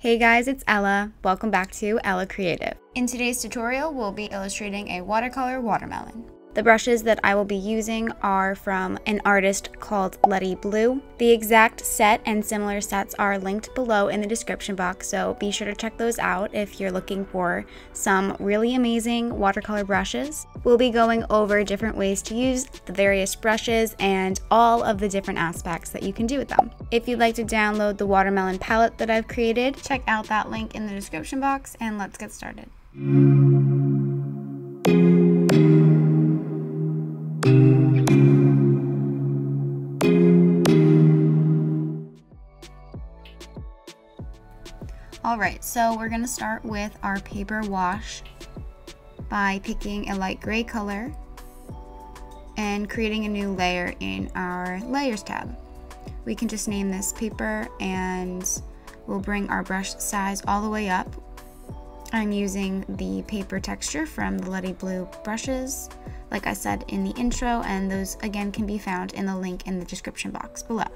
Hey guys, it's Ella. Welcome back to Ella Creative. In today's tutorial, we'll be illustrating a watercolor watermelon. The brushes that I will be using are from an artist called Lettie Blue. The exact set and similar sets are linked below in the description box, so be sure to check those out if you're looking for some really amazing watercolor brushes. We'll be going over different ways to use the various brushes and all of the different aspects that you can do with them. If you'd like to download the watermelon palette that I've created, check out that link in the description box and let's get started. Alright, so we're going to start with our paper wash by picking a light gray color and creating a new layer in our layers tab. We can just name this paper and we'll bring our brush size all the way up. I'm using the paper texture from the Lettie Blue brushes, like I said in the intro, and those again can be found in the link in the description box below.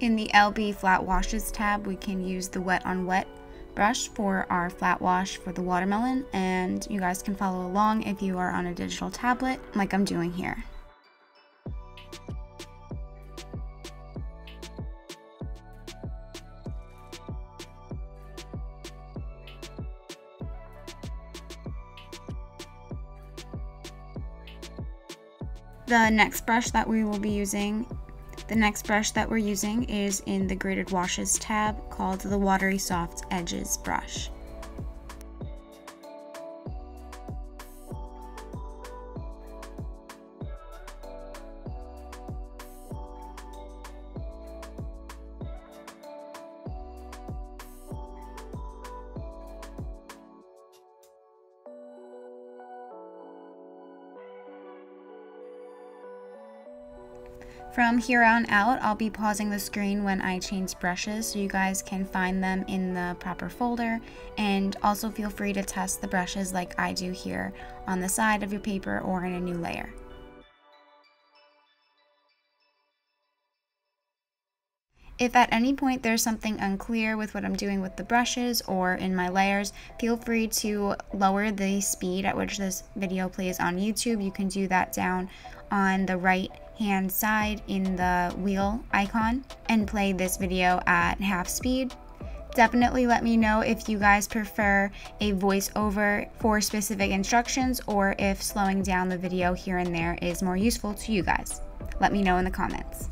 In the LB Flat Washes tab, we can use the Wet on Wet brush for our flat wash for the watermelon, and you guys can follow along if you are on a digital tablet, like I'm doing here. The next brush that we will be using the next brush that we're using is in the Graded Washes tab called the Watery Soft Edges brush. Here on out, I'll be pausing the screen when I change brushes so you guys can find them in the proper folder and also feel free to test the brushes like I do here on the side of your paper or in a new layer. If at any point there's something unclear with what I'm doing with the brushes or in my layers, feel free to lower the speed at which this video plays on YouTube. You can do that down on the right hand side in the wheel icon and play this video at half speed. Definitely let me know if you guys prefer a voiceover for specific instructions or if slowing down the video here and there is more useful to you guys. Let me know in the comments.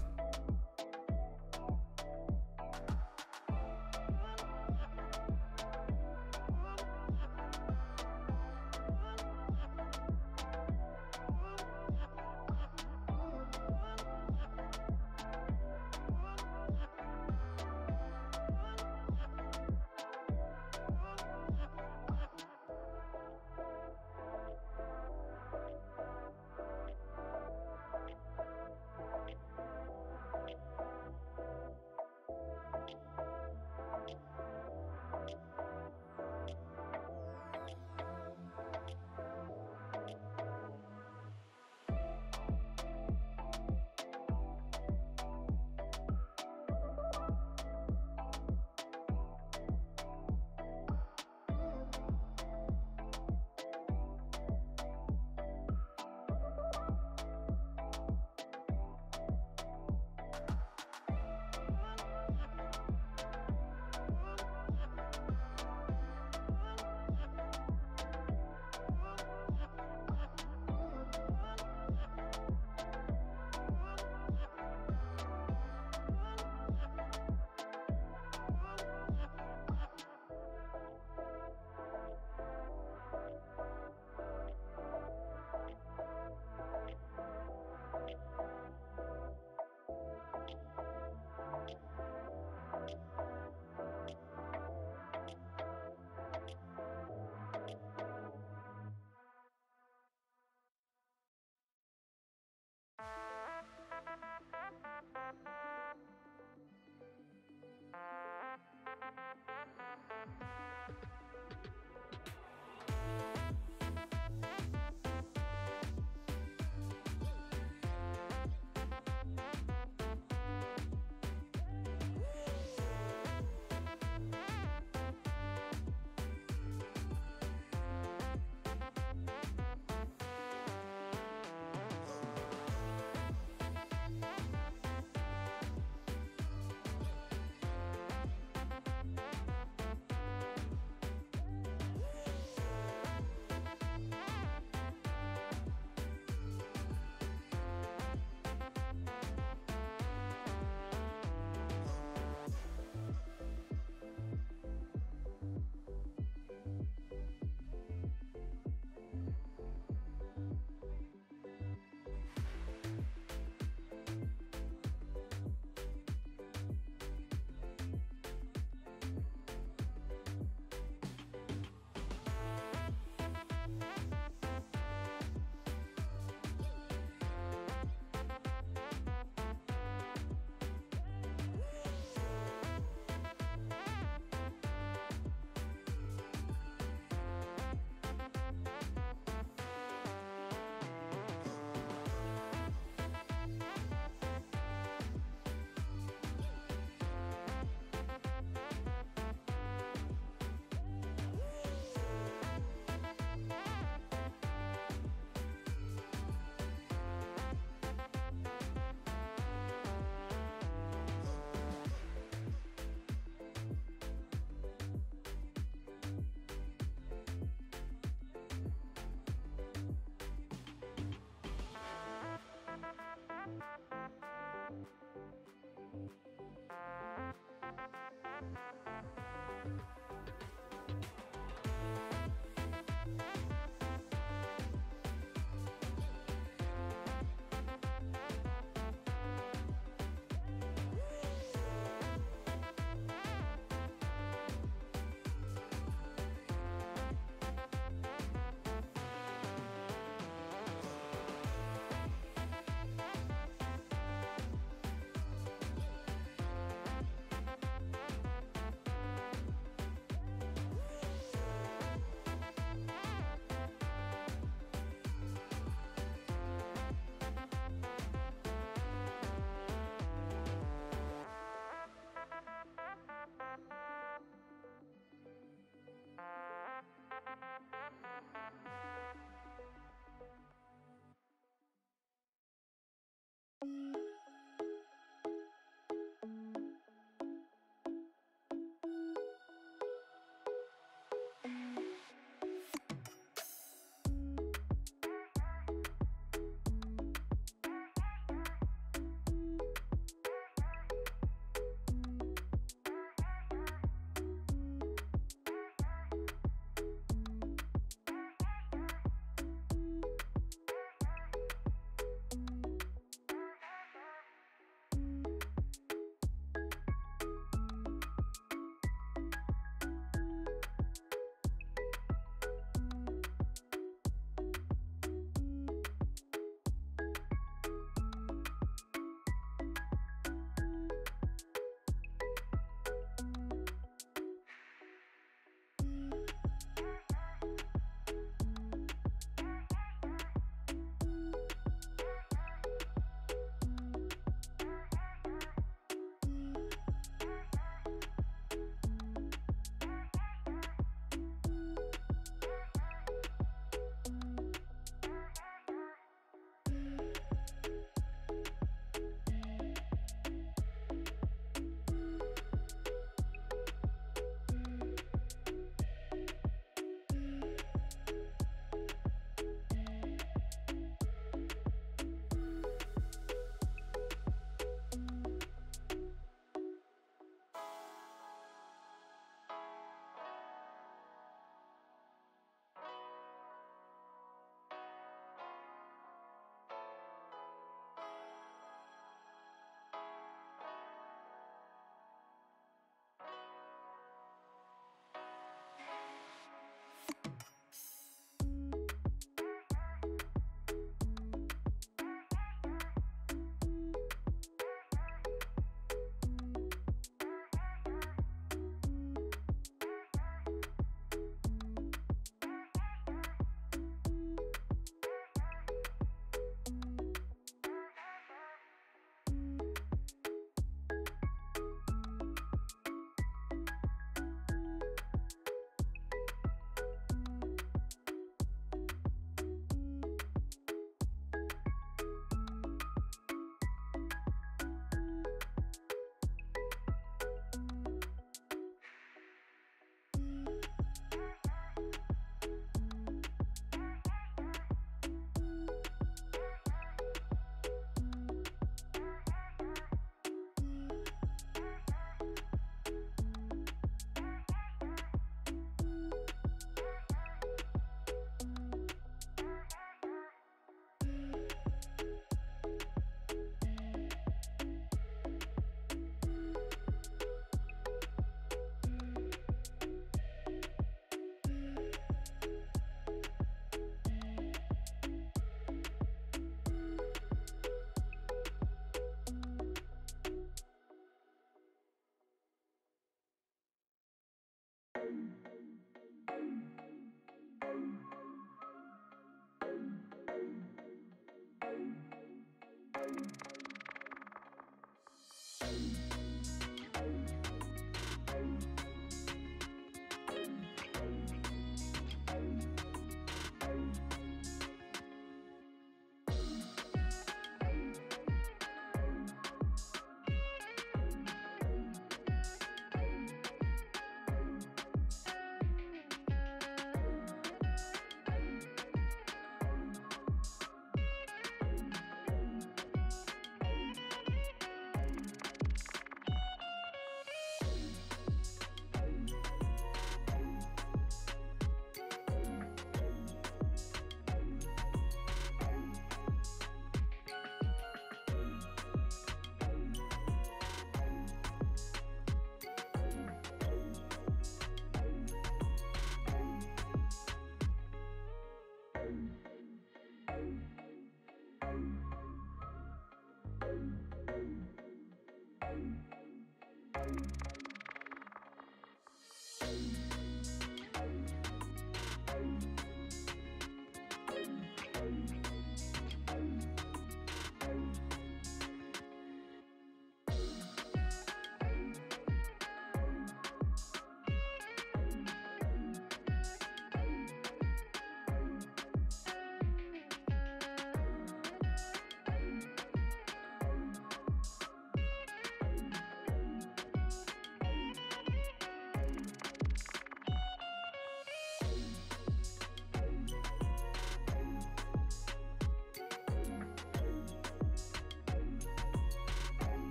time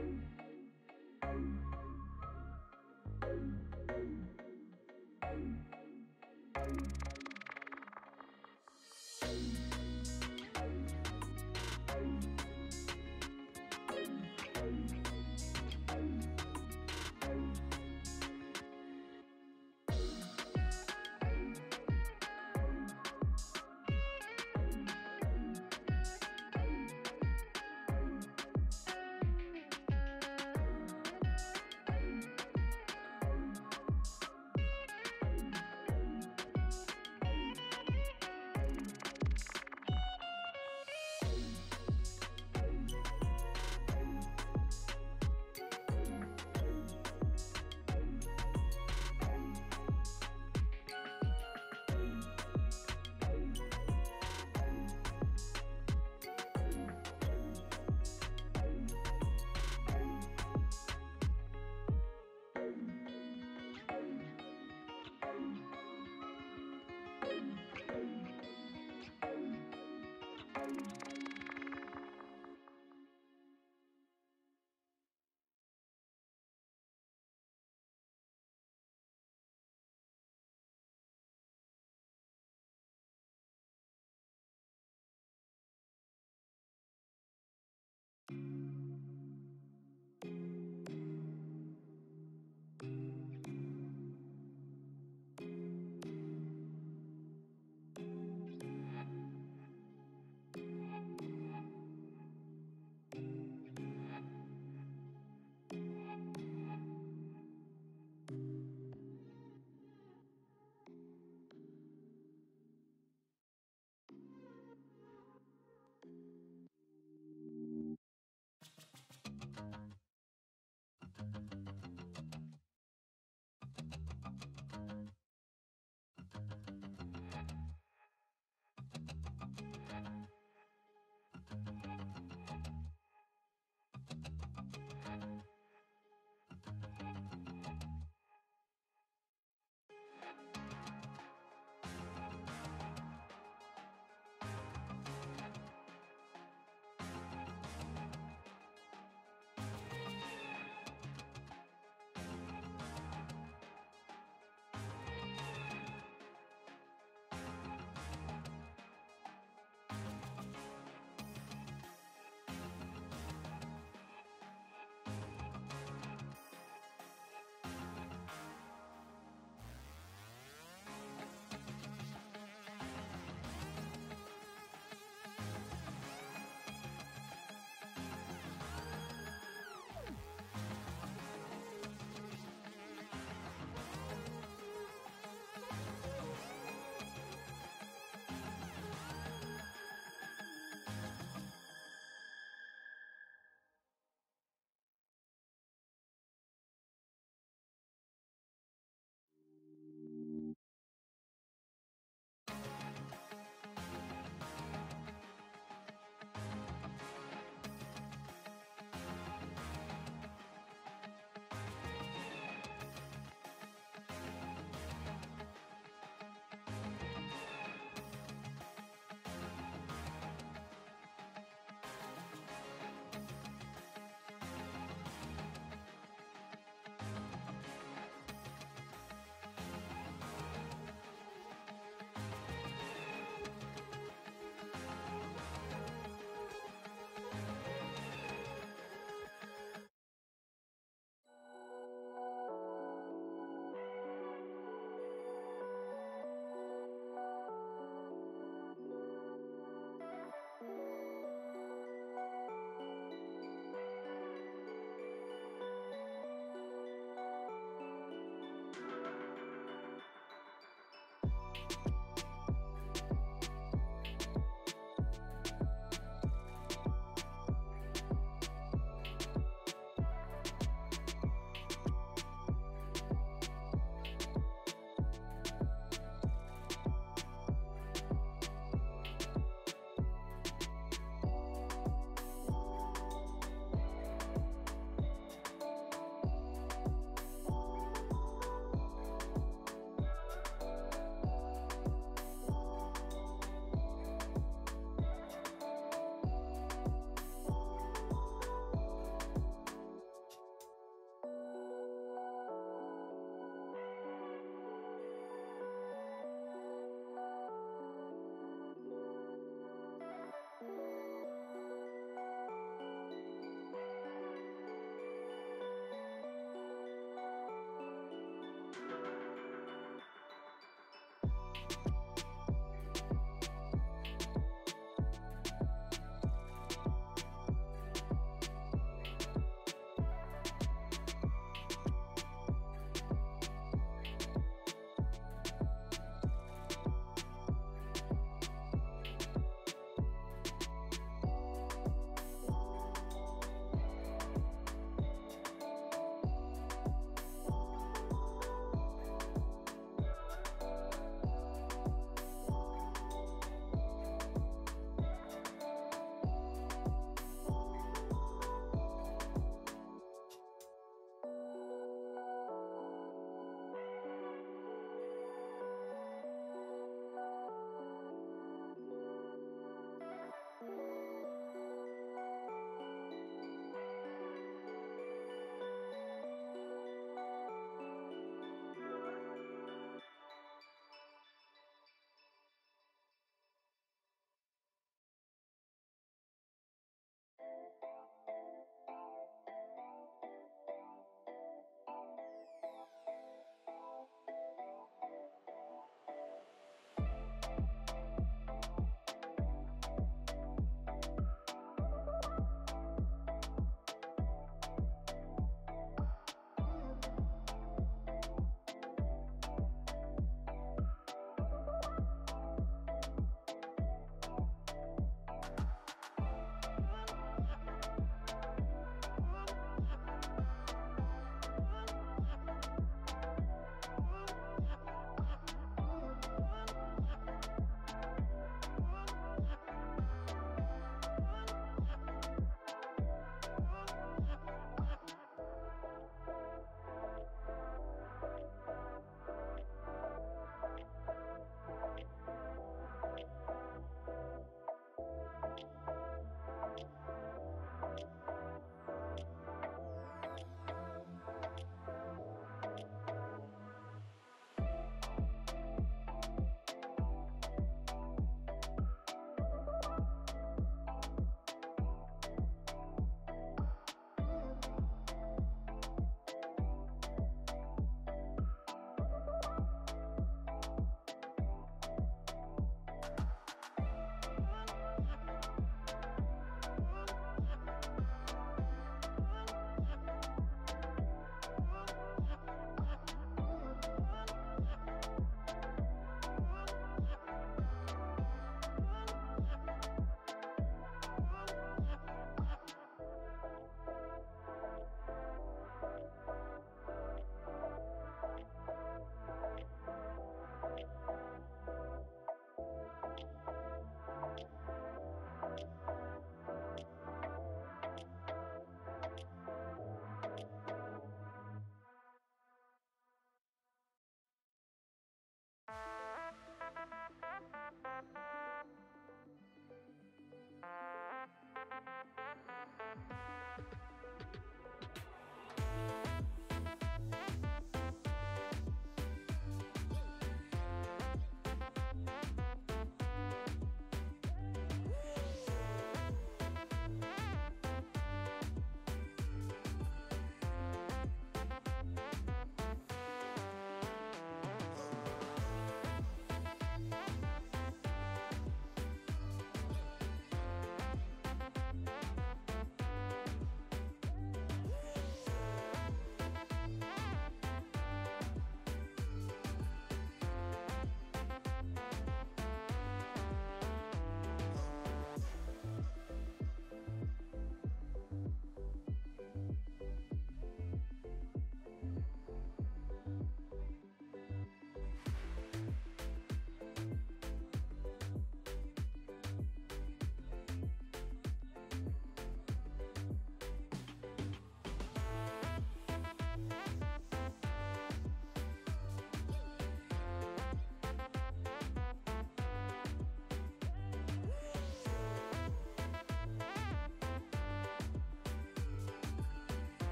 Bye.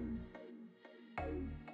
えっ?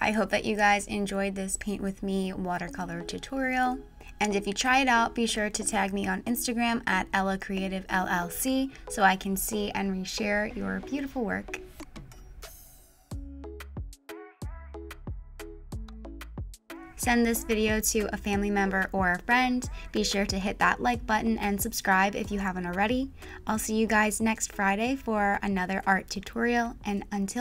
I hope that you guys enjoyed this Paint With Me watercolor tutorial. And if you try it out, be sure to tag me on Instagram at Ella Creative LLC so I can see and reshare your beautiful work. Send this video to a family member or a friend. Be sure to hit that like button and subscribe if you haven't already. I'll see you guys next Friday for another art tutorial and until